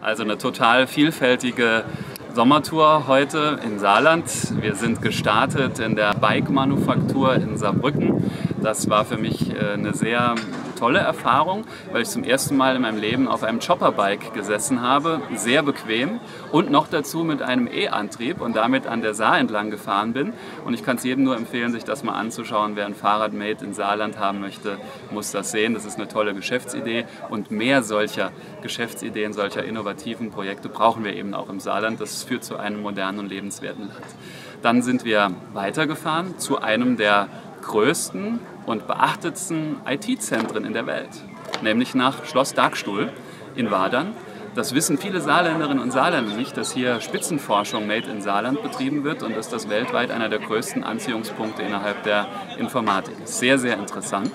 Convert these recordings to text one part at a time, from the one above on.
Also eine total vielfältige Sommertour heute in Saarland. Wir sind gestartet in der Bike-Manufaktur in Saarbrücken. Das war für mich äh, eine sehr tolle Erfahrung, weil ich zum ersten Mal in meinem Leben auf einem Chopperbike gesessen habe, sehr bequem und noch dazu mit einem E-Antrieb und damit an der Saar entlang gefahren bin. Und ich kann es jedem nur empfehlen, sich das mal anzuschauen. Wer ein Fahrradmate in Saarland haben möchte, muss das sehen. Das ist eine tolle Geschäftsidee und mehr solcher Geschäftsideen, solcher innovativen Projekte brauchen wir eben auch im Saarland. Das führt zu einem modernen und lebenswerten Land. Dann sind wir weitergefahren zu einem der größten und beachtetsten IT-Zentren in der Welt, nämlich nach Schloss Darkstuhl in Wadern. Das wissen viele Saarländerinnen und Saarländer nicht, dass hier Spitzenforschung Made in Saarland betrieben wird und dass das weltweit einer der größten Anziehungspunkte innerhalb der Informatik ist. Sehr, sehr interessant.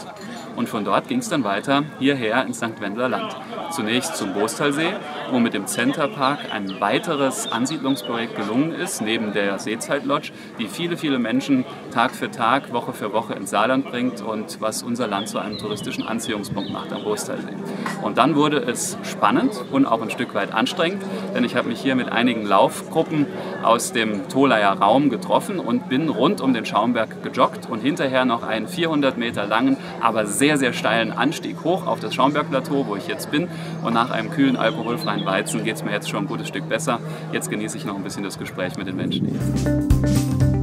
Und von dort ging es dann weiter hierher ins St. Wendler Land. Zunächst zum Bostalsee, wo mit dem Centerpark ein weiteres Ansiedlungsprojekt gelungen ist, neben der Seezeitlodge, die viele, viele Menschen Tag für Tag, Woche für Woche ins Saarland bringt und was unser Land zu einem touristischen Anziehungspunkt macht am Bostalsee. Und dann wurde es spannend und auch ein Stück weit anstrengend, denn ich habe mich hier mit einigen Laufgruppen aus dem Tolaer Raum getroffen und bin rund um den Schaumberg gejoggt und hinterher noch einen 400 Meter langen, aber sehr, sehr steilen Anstieg hoch auf das Schaumbergplateau, wo ich jetzt bin. Und nach einem kühlen, alkoholfreien Weizen geht es mir jetzt schon ein gutes Stück besser. Jetzt genieße ich noch ein bisschen das Gespräch mit den Menschen hier.